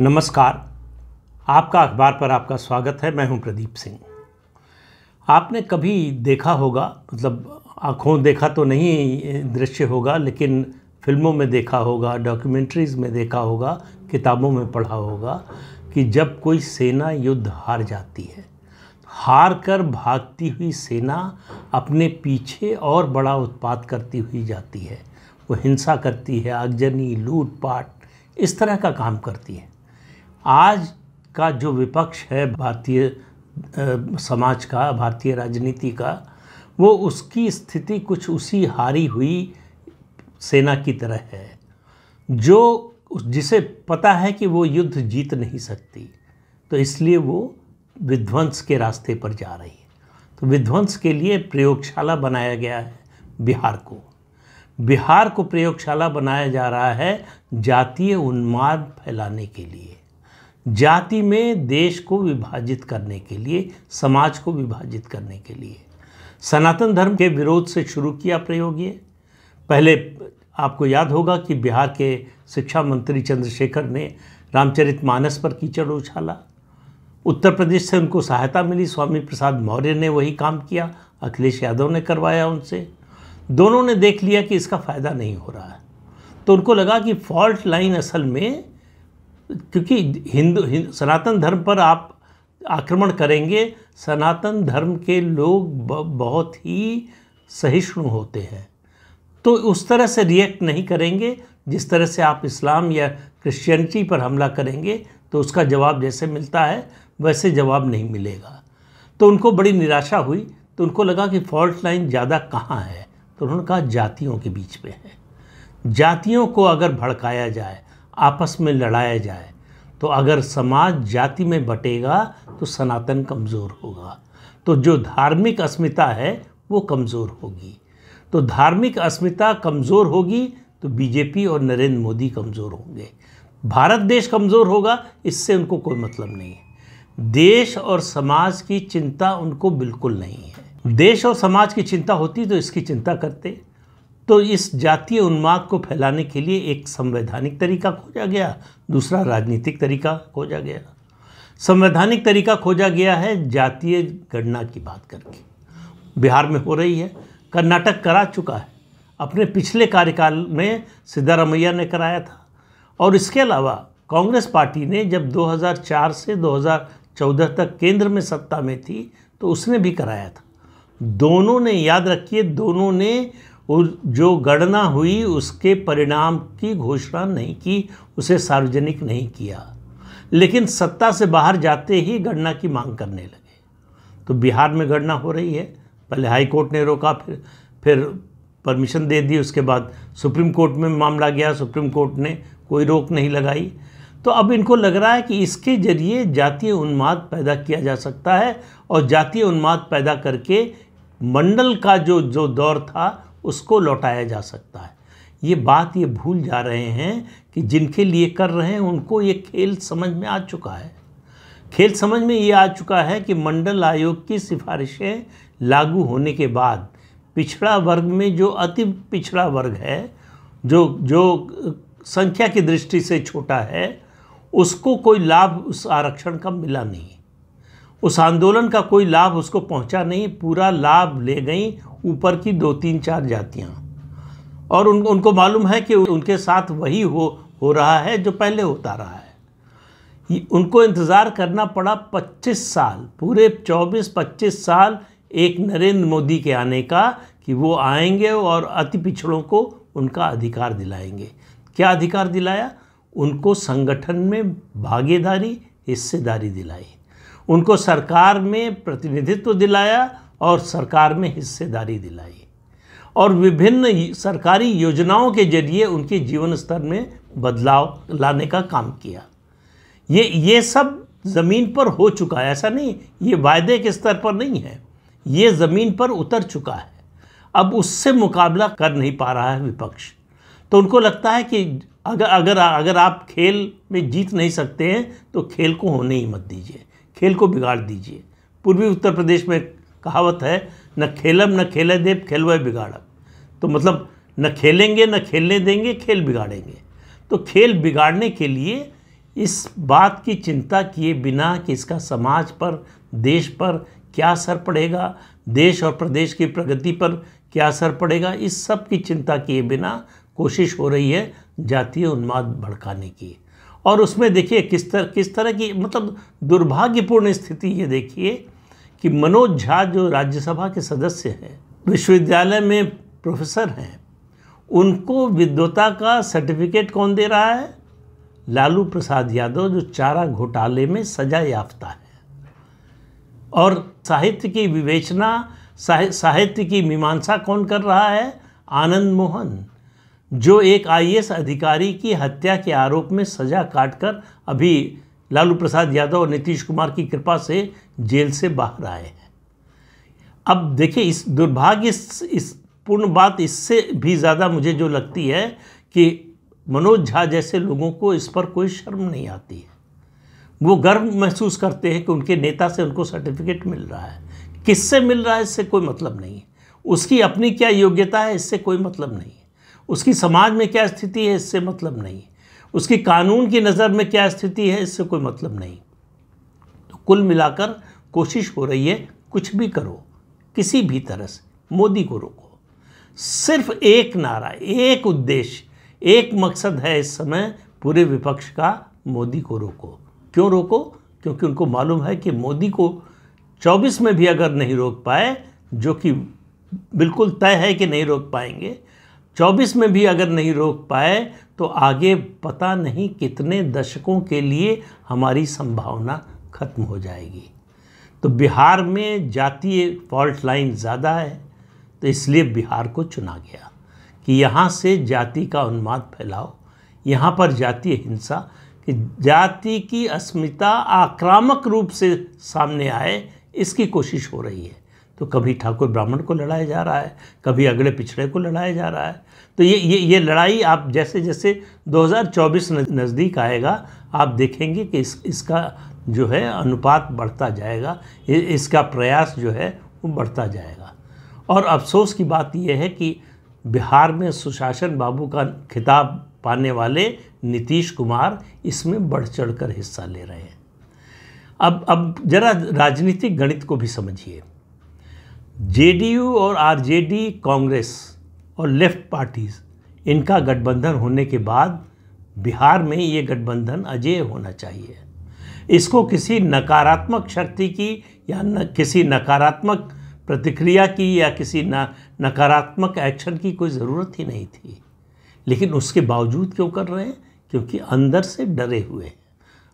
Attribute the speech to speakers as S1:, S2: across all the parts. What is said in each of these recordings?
S1: नमस्कार। आपका अखबार पर आपका स्वागत है। मैं हूँ प्रदीप सिंह। आपने कभी देखा होगा मतलब आँखों देखा तो नहीं, दृश्य होगा, लेकिन फ़िल्मों में देखा होगा डॉक्यूमेंट्रीज़ में देखा होगा, किताबों में पढ़ा होगा कि जब कोई सेना युद्ध हार जाती है, हार कर भागती हुई सेना अपने पीछे और बड़ा उत्पाद करती हुई जाती है। वो हिंसा करती है, आगजनी, लूटपाट, इस तरह का काम करती है। आज का जो विपक्ष है भारतीय समाज का, भारतीय राजनीति का, वो उसकी स्थिति कुछ उसी हारी हुई सेना की तरह है, जो जिसे पता है कि वो युद्ध जीत नहीं सकती। तो इसलिए वो विध्वंस के रास्ते पर जा रही है। तो विध्वंस के लिए प्रयोगशाला बनाया गया है बिहार को। बिहार को प्रयोगशाला बनाया जा रहा है जातीय उन्माद फैलाने के लिए। जाति में देश को विभाजित करने के लिए, समाज को विभाजित करने के लिए। सनातन धर्म के विरोध से शुरू किया प्रयोग ये। पहले आपको याद होगा कि बिहार के शिक्षा मंत्री चंद्रशेखर ने रामचरित मानस पर कीचड़ उछाला। उत्तर प्रदेश से उनको सहायता मिली, स्वामी प्रसाद मौर्य ने वही काम किया, अखिलेश यादव ने करवाया उनसे। दोनों ने देख लिया कि इसका फ़ायदा नहीं हो रहा है। तो उनको लगा कि फॉल्ट लाइन असल में क्योंकि हिंदू हिंद, सनातन धर्म पर आप आक्रमण करेंगे सनातन धर्म के लोग बहुत ही सहिष्णु होते हैं। तो उस तरह से रिएक्ट नहीं करेंगे जिस तरह से आप इस्लाम या क्रिश्चियनिटी पर हमला करेंगे तो उसका जवाब जैसे मिलता है वैसे जवाब नहीं मिलेगा। तो उनको बड़ी निराशा हुई तो उनको लगा कि फॉल्ट लाइन ज़्यादा कहाँ है? तो उन्होंने कहा जातियों के बीच में है। जातियों को अगर भड़काया जाए आपस में लड़ाया जाए तो अगर समाज जाति में बटेगा तो सनातन कमज़ोर होगा। तो जो धार्मिक अस्मिता है, वो कमज़ोर होगी। तो धार्मिक अस्मिता कमज़ोर होगी तो बीजेपी और नरेंद्र मोदी कमज़ोर होंगे। भारत देश कमज़ोर होगा, इससे उनको कोई मतलब नहीं है। देश और समाज की चिंता उनको बिल्कुल नहीं है। देश और समाज की चिंता होती तो इसकी चिंता करते। तो इस जातीय उन्माद को फैलाने के लिए एक संवैधानिक तरीका खोजा गया, दूसरा राजनीतिक तरीका खोजा गया। संवैधानिक तरीका खोजा गया है जातीय गणना की बात करके। बिहार में हो रही है, कर्नाटक करा चुका है। अपने पिछले कार्यकाल में सिद्धारमैया ने कराया था। और इसके अलावा कांग्रेस पार्टी ने जब 2004 से 2014 तक केंद्र में सत्ता में थी तो उसने भी कराया था। दोनों ने, याद रखिए, दोनों ने जो गणना हुई उसके परिणाम की घोषणा नहीं की, उसे सार्वजनिक नहीं किया। लेकिन सत्ता से बाहर जाते ही गणना की मांग करने लगे। तो बिहार में गणना हो रही है। पहले हाई कोर्ट ने रोका, फिर फिर परमिशन दे दी, उसके बाद सुप्रीम कोर्ट में मामला गया, सुप्रीम कोर्ट ने कोई रोक नहीं लगाई। तो अब इनको लग रहा है कि इसके ज़रिए जातीय उन्माद पैदा किया जा सकता है और जातीय उन्माद पैदा करके मंडल का जो जो दौर था उसको लौटाया जा सकता है। ये बात ये भूल जा रहे हैं कि जिनके लिए कर रहे हैं, उनको ये खेल समझ में आ चुका है। खेल समझ में ये आ चुका है कि मंडल आयोग की सिफारिशें लागू होने के बाद पिछड़ा वर्ग में जो अति पिछड़ा वर्ग है, जो जो संख्या की दृष्टि से छोटा है, उसको कोई लाभ, उस आरक्षण का मिला नहीं। उस आंदोलन का कोई लाभ उसको पहुँचा नहीं, पूरा लाभ ले गई ऊपर की दो तीन चार जातियाँ। और उन, उनको मालूम है कि उनके साथ वही हो हो रहा है जो पहले होता रहा है। उनको इंतज़ार करना पड़ा 25 साल, पूरे 24-25 साल एक नरेंद्र मोदी के आने का कि वो आएँगे और अति पिछड़ों को उनका अधिकार दिलाएँगे। क्या अधिकार दिलाया? उनको संगठन में भागीदारी, हिस्सेदारी दिलाई। उनको सरकार में प्रतिनिधित्व दिलाया और सरकार में हिस्सेदारी दिलाई। और विभिन्न सरकारी योजनाओं के ज़रिए उनके जीवन स्तर में बदलाव लाने का काम किया। ये ये सब ज़मीन पर हो चुका है। ऐसा नहीं, ये वायदे के स्तर पर नहीं है। ये ज़मीन पर उतर चुका है। अब उससे मुकाबला कर नहीं पा रहा है विपक्ष। तो उनको लगता है कि अगर अगर अगर आप खेल में जीत नहीं सकते हैं तो खेल को होने ही मत दीजिए। खेल को बिगाड़ दीजिए। पूर्वी उत्तर प्रदेश में कहावत है, न खेलम, न खेले देव खेलवे बिगाड़ब तो मतलब न खेलेंगे, न खेलने देंगे, खेल बिगाड़ेंगे। तो खेल बिगाड़ने के लिए इस बात की चिंता किए बिना कि इसका समाज पर, देश पर क्या असर पड़ेगा, देश और प्रदेश की प्रगति पर क्या असर पड़ेगा, इस सब की चिंता किए बिना कोशिश हो रही है जातीय उन्माद भड़काने की। और उसमें देखिए किस तरह किस तरह की मतलब दुर्भाग्यपूर्ण स्थिति ये देखिए कि मनोज झा जो राज्यसभा के सदस्य हैं, विश्वविद्यालय में प्रोफेसर हैं, उनको विद्वता का सर्टिफिकेट कौन दे रहा है? लालू प्रसाद यादव जो चारा घोटाले में सजा याफ्ता है। और साहित्य की विवेचना साहित्य की मीमांसा कौन कर रहा है? आनंद मोहन। जो एक आईएएस अधिकारी की हत्या के आरोप में सजा काटकर अभी लालू प्रसाद यादव और नीतीश कुमार की कृपा से जेल से बाहर आए हैं। अब देखिए इस दुर्भाग्य इस, इस पूर्ण बात इससे भी ज़्यादा मुझे जो लगती है कि मनोज झा जैसे लोगों को इस पर कोई शर्म नहीं आती है। वो गर्व महसूस करते हैं कि उनके नेता से उनको सर्टिफिकेट मिल रहा है। किससे मिल रहा है इससे कोई मतलब नहीं है। उसकी अपनी क्या योग्यता है इससे कोई मतलब नहीं है। उसकी समाज में क्या स्थिति है, इससे मतलब नहीं। उसकी कानून की नज़र में क्या स्थिति है, इससे कोई मतलब नहीं। तो कुल मिलाकर कोशिश हो रही है, कुछ भी करो, किसी भी तरह से, मोदी को रोको। सिर्फ़ एक नारा, एक उद्देश्य, एक मकसद है इस समय पूरे विपक्ष का, मोदी को रोको। क्यों रोको? क्योंकि उनको मालूम है कि मोदी को 24 में भी अगर नहीं रोक पाए, जो कि बिल्कुल तय है कि नहीं रोक पाएँगे 24 में भी अगर नहीं रोक पाए तो आगे पता नहीं कितने दशकों के लिए हमारी संभावना खत्म हो जाएगी। तो बिहार में जातीय फॉल्ट लाइन ज़्यादा है तो इसलिए बिहार को चुना गया कि यहाँ से जाति का उन्माद फैलाओ। यहाँ पर जातीय हिंसा कि जाति की अस्मिता आक्रामक रूप से सामने आए, इसकी कोशिश हो रही है। तो कभी ठाकुर ब्राह्मण को लड़ाया जा रहा है, कभी अगले पिछड़े को लड़ाया जा रहा है। तो ये ये ये लड़ाई आप जैसे जैसे 2024 नज़दीक आएगा, आप देखेंगे कि इस, इसका जो है अनुपात बढ़ता जाएगा इसका प्रयास जो है वो बढ़ता जाएगा। और अफसोस की बात यह है कि बिहार में सुशासन बाबू का खिताब पाने वाले नीतीश कुमार इसमें बढ़ चढ़ कर हिस्सा ले रहे हैं। अब अब जरा राजनीतिक गणित को भी समझिए। जेडीयू और आरजेडी कांग्रेस और लेफ़्ट पार्टीज़, इनका गठबंधन होने के बाद बिहार में ये गठबंधन अजय होना चाहिए। इसको किसी नकारात्मक शक्ति की या न, किसी नकारात्मक प्रतिक्रिया की या किसी न, नकारात्मक एक्शन की कोई ज़रूरत ही नहीं थी। लेकिन उसके बावजूद क्यों कर रहे हैं? क्योंकि अंदर से डरे हुए हैं,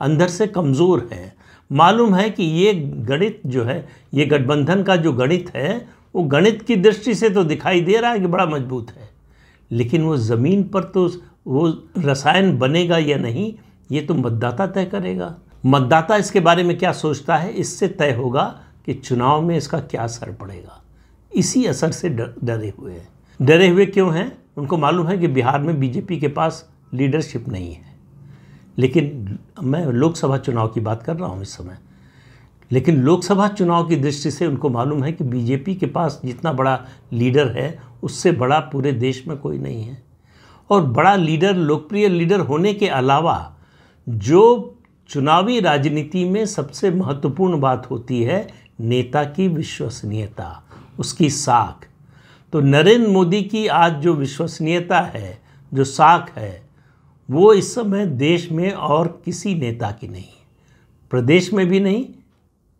S1: अंदर से कमज़ोर हैं। मालूम है कि ये गणित जो है, ये गठबंधन का जो गणित है, वो गणित की दृष्टि से तो दिखाई दे रहा है कि बड़ा मज़बूत है। लेकिन वो ज़मीन पर तो वो रसायन बनेगा या नहीं, ये तो मतदाता तय करेगा। मतदाता इसके बारे में क्या सोचता है, इससे तय होगा कि चुनाव में इसका क्या असर पड़ेगा। इसी असर से डरे हुए हैं। डरे हुए क्यों हैं? उनको मालूम है कि बिहार में बीजेपी के पास लीडरशिप नहीं है। लेकिन मैं लोकसभा चुनाव की बात कर रहा हूँ इस समय। लेकिन लोकसभा चुनाव की दृष्टि से उनको मालूम है कि बीजेपी के पास जितना बड़ा लीडर है, उससे बड़ा पूरे देश में कोई नहीं है। और बड़ा लीडर, लोकप्रिय लीडर होने के अलावा जो चुनावी राजनीति में सबसे महत्वपूर्ण बात होती है, नेता की विश्वसनीयता, उसकी साख। तो नरेंद्र मोदी की आज जो विश्वसनीयता है, जो साख है वो इस समय देश में और किसी नेता की नहीं, प्रदेश में भी नहीं,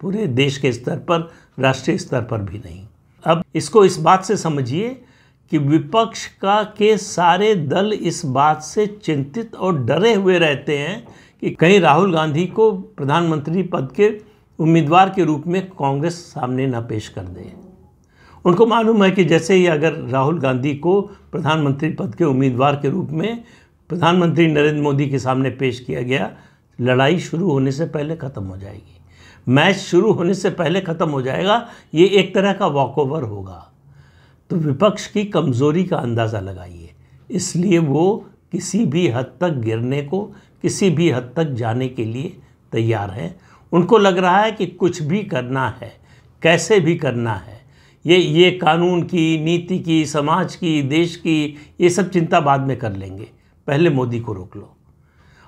S1: पूरे देश के स्तर पर, राष्ट्रीय स्तर पर भी नहीं। अब इसको इस बात से समझिए कि विपक्ष का के सारे दल इस बात से चिंतित और डरे हुए रहते हैं कि कहीं राहुल गांधी को प्रधानमंत्री पद के उम्मीदवार के रूप में कांग्रेस सामने न पेश कर दे। उनको मालूम है कि जैसे ही अगर राहुल गांधी को प्रधानमंत्री पद के उम्मीदवार के रूप में प्रधानमंत्री नरेंद्र मोदी के सामने पेश किया गया, लड़ाई शुरू होने से पहले ख़त्म हो जाएगी। मैच शुरू होने से पहले ख़त्म हो जाएगा, ये एक तरह का वॉकओवर होगा। तो विपक्ष की कमज़ोरी का अंदाज़ा लगाइए। इसलिए वो किसी भी हद तक गिरने को, किसी भी हद तक जाने के लिए तैयार हैं। उनको लग रहा है कि कुछ भी करना है, कैसे भी करना है, ये ये कानून की, नीति की, समाज की, देश की, ये सब चिंता बाद में कर लेंगे। पहले मोदी को रोक लो।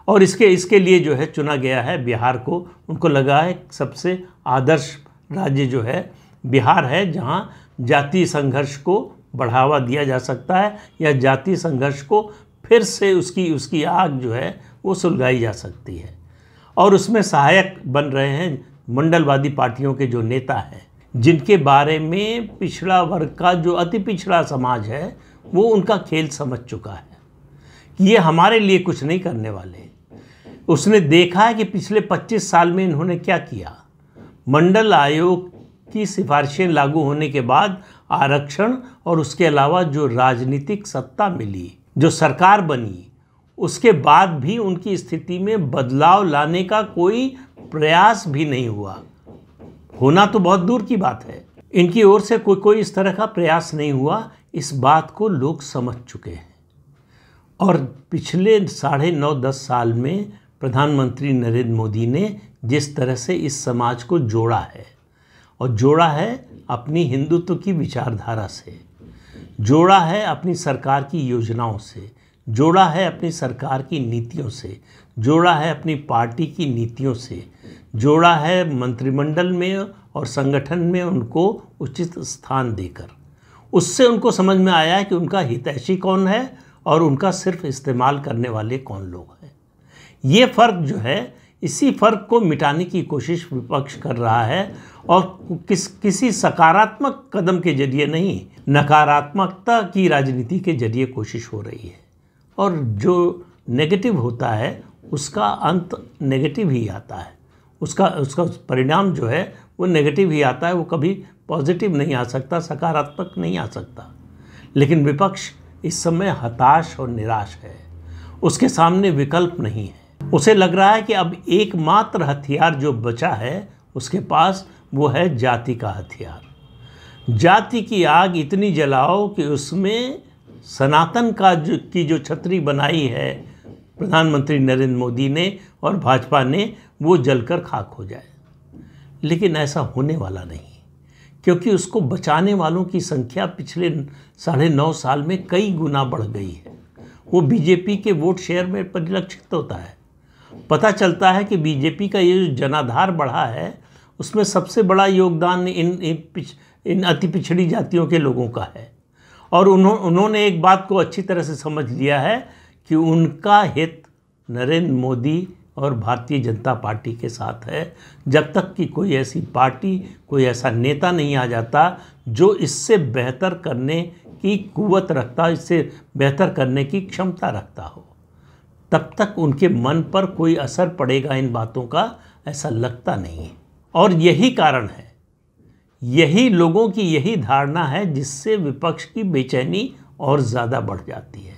S1: और इसके इसके लिए जो है चुना गया है बिहार को। उनको लगा है सबसे आदर्श राज्य जो है बिहार है, जहाँ जाति संघर्ष को बढ़ावा दिया जा सकता है या जाति संघर्ष को फिर से उसकी उसकी आग जो है वो सुलगाई जा सकती है। और उसमें सहायक बन रहे हैं मंडलवादी पार्टियों के जो नेता हैं, जिनके बारे में पिछड़ा वर्ग का जो अति पिछड़ा समाज है, वो उनका खेल समझ चुका है। ये हमारे लिए कुछ नहीं करने वाले। उसने देखा है कि पिछले 25 साल में इन्होंने क्या किया? मंडल आयोग की सिफारिशें लागू होने के बाद आरक्षण और उसके अलावा जो राजनीतिक सत्ता मिली, जो सरकार बनी, उसके बाद भी उनकी स्थिति में बदलाव लाने का कोई प्रयास भी नहीं हुआ। होना तो बहुत दूर की बात है। इनकी ओर से कोई कोई इस तरह का प्रयास नहीं हुआ। इस बात को लोग समझ चुके हैं। और पिछले साढ़े नौ दस साल में प्रधानमंत्री नरेंद्र मोदी ने जिस तरह से इस समाज को जोड़ा है, और जोड़ा है अपनी हिंदुत्व की विचारधारा से, जोड़ा है अपनी सरकार की योजनाओं से, जोड़ा है अपनी सरकार की नीतियों से, जोड़ा है अपनी पार्टी की नीतियों से, जोड़ा है मंत्रिमंडल में और संगठन में उनको उचित स्थान देकर। उससे उनको समझ में आया है कि उनका हितैषी कौन है और उनका सिर्फ़ इस्तेमाल करने वाले कौन लोग हैं? ये फ़र्क जो है, इसी फ़र्क को मिटाने की कोशिश विपक्ष कर रहा है और किस, किसी सकारात्मक कदम के ज़रिए नहीं, नकारात्मकता की राजनीति के ज़रिए कोशिश हो रही है। और जो नेगेटिव होता है, उसका अंत नेगेटिव ही आता है। उसका उसका परिणाम जो है, वो नेगेटिव ही आता है, वो कभी पॉजिटिव नहीं आ सकता, सकारात्मक नहीं आ सकता। लेकिन विपक्ष इस समय हताश और निराश है। उसके सामने विकल्प नहीं है। उसे लग रहा है कि अब एकमात्र हथियार जो बचा है, उसके पास वो है जाति का हथियार। जाति की आग इतनी जलाओ कि उसमें सनातन का जो, की जो छतरी बनाई है, प्रधानमंत्री नरेंद्र मोदी ने और भाजपा ने, वो जलकर खाक हो जाए। लेकिन ऐसा होने वाला नहीं। क्योंकि उसको बचाने वालों की संख्या पिछले साढ़े नौ साल में कई गुना बढ़ गई है। वो बीजेपी के वोट शेयर में परिलक्षित होता है। पता चलता है कि बीजेपी का ये जो जनाधार बढ़ा है उसमें सबसे बड़ा योगदान इन इन, इन अति पिछड़ी जातियों के लोगों का है। और उन्हों उन्होंने एक बात को अच्छी तरह से समझ लिया है कि उनका हित नरेंद्र मोदी और भारतीय जनता पार्टी के साथ है। जब तक कि कोई ऐसी पार्टी, कोई ऐसा नेता नहीं आ जाता जो इससे बेहतर करने की कुवत रखता, इससे बेहतर करने की क्षमता रखता हो। तब तक उनके मन पर कोई असर पड़ेगा इन बातों का, ऐसा लगता नहीं है। और यही कारण है, यही लोगों की यही धारणा है जिससे विपक्ष की बेचैनी और ज़्यादा बढ़ जाती है।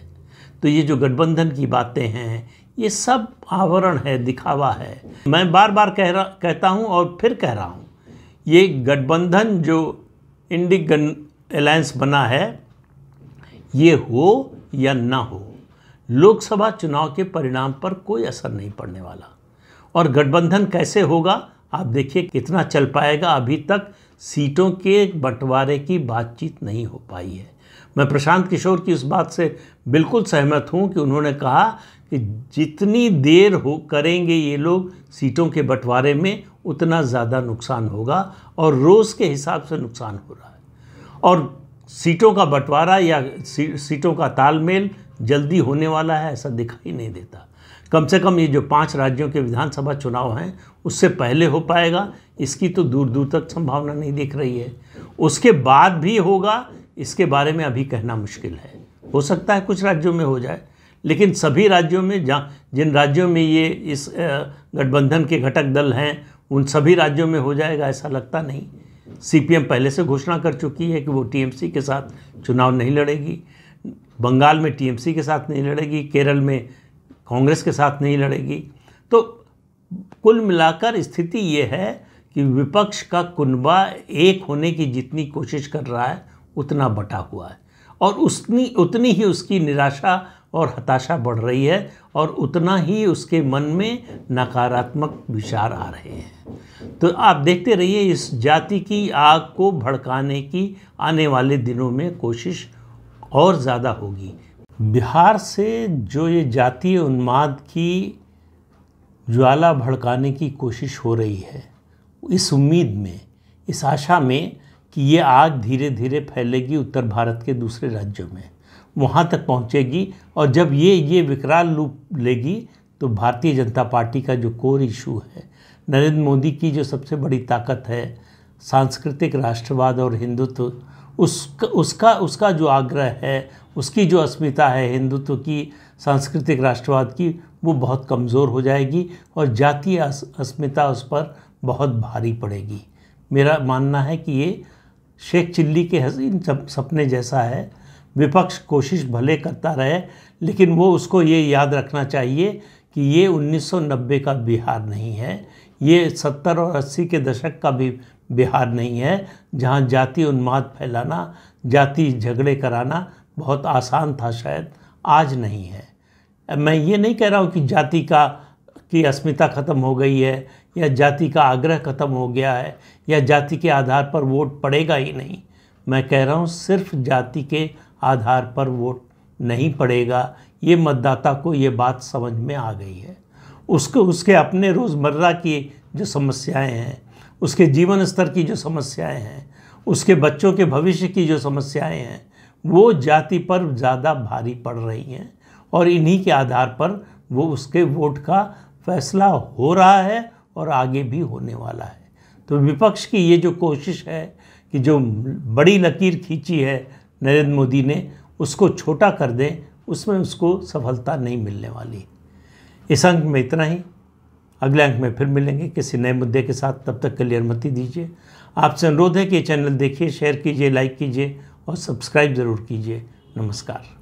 S1: तो ये जो गठबंधन की बातें हैं ये सब आवरण है, दिखावा है। मैं बार बार कह रहा, कहता हूँ और फिर कह रहा हूँ, ये गठबंधन जो इंडिक अलायंस बना है, ये हो या ना हो, लोकसभा चुनाव के परिणाम पर कोई असर नहीं पड़ने वाला। और गठबंधन कैसे होगा, आप देखिए, कितना चल पाएगा। अभी तक सीटों के बंटवारे की बातचीत नहीं हो पाई है। मैं प्रशांत किशोर की उस बात से बिल्कुल सहमत हूँ कि उन्होंने कहा जितनी देर हो करेंगे ये लोग, सीटों के बंटवारे में उतना ज़्यादा नुकसान होगा और रोज़ के हिसाब से नुकसान हो रहा है। और सीटों का बंटवारा या सीटों का तालमेल जल्दी होने वाला है, ऐसा दिखाई नहीं देता। कम से कम ये जो पाँच राज्यों के विधानसभा चुनाव हैं, उससे पहले हो पाएगा, इसकी तो दूर दूर तक संभावना नहीं दिख रही है। उसके बाद भी होगा, इसके बारे में अभी कहना मुश्किल है। हो सकता है कुछ राज्यों में हो जाए। लेकिन सभी राज्यों में, जहाँ, जिन राज्यों में ये इस गठबंधन के घटक दल हैं, उन सभी राज्यों में हो जाएगा ऐसा लगता नहीं। सीपीएम पहले से घोषणा कर चुकी है कि वो टीएमसी के साथ चुनाव नहीं लड़ेगी। बंगाल में टीएमसी के साथ नहीं लड़ेगी, केरल में कांग्रेस के साथ नहीं लड़ेगी। तो कुल मिलाकर स्थिति ये है कि विपक्ष का कुनबा एक होने की जितनी कोशिश कर रहा है, उतना बटा हुआ है। और उतनी उतनी ही उसकी निराशा और हताशा बढ़ रही है और उतना ही उसके मन में नकारात्मक विचार आ रहे हैं। तो आप देखते रहिए इस जाति की आग को भड़काने की आने वाले दिनों में कोशिश और ज़्यादा होगी। बिहार से जो ये जातीय उन्माद की ज्वाला भड़काने की कोशिश हो रही है, इस उम्मीद में, इस आशा में कि ये आग धीरे धीरे फैलेगी उत्तर भारत के दूसरे राज्यों में। वहाँ तक पहुँचेगी और जब ये ये विकराल रूप लेगी तो भारतीय जनता पार्टी का जो कोर इशू है, नरेंद्र मोदी की जो सबसे बड़ी ताकत है, सांस्कृतिक राष्ट्रवाद और हिंदुत्व उसका उसका उसका जो आग्रह है, उसकी जो अस्मिता है हिंदुत्व की, सांस्कृतिक राष्ट्रवाद की, वो बहुत कमज़ोर हो जाएगी और जातीय अस्मिता उस पर बहुत भारी पड़ेगी। मेरा मानना है कि ये शेख चिल्ली के हसीन सपने जैसा है विपक्ष कोशिश भले करता रहे, लेकिन वो उसको ये याद रखना चाहिए कि ये 1990 का बिहार नहीं है, ये 70 और 80 के दशक का भी बिहार नहीं है, जहाँ जाति उन्माद फैलाना, जाति झगड़े कराना बहुत आसान था शायद, आज नहीं है। मैं ये नहीं कह रहा हूँ कि जाति का, की अस्मिता ख़त्म हो गई है, या जाति का आग्रह ख़त्म हो गया है, या जाति के आधार पर वोट पड़ेगा ही नहीं। मैं कह रहा हूँ सिर्फ़ जाति के आधार पर वोट नहीं पड़ेगा। ये मतदाता को ये बात समझ में आ गई है। उसको, उसके अपने रोज़मर्रा की जो समस्याएँ हैं, उसके जीवन स्तर की जो समस्याएँ हैं, उसके बच्चों के भविष्य की जो समस्याएँ हैं, वो जाति पर ज़्यादा भारी पड़ रही हैं और इन्हीं के आधार पर वो उसके वोट का फैसला हो रहा है और आगे भी होने वाला है। तो विपक्ष की ये जो कोशिश है कि जो बड़ी लकीर खींची है नरेंद्र मोदी ने उसको छोटा कर दें, उसमें उसको सफलता नहीं मिलने वाली। इस अंक में इतना ही। अगले अंक में फिर मिलेंगे। किसी नए मुद्दे के साथ तब तक के लिए अनुमति दीजिए। आपसे अनुरोध है कि चैनल देखिए, शेयर कीजिए, लाइक कीजिए और सब्सक्राइब ज़रूर कीजिए। नमस्कार।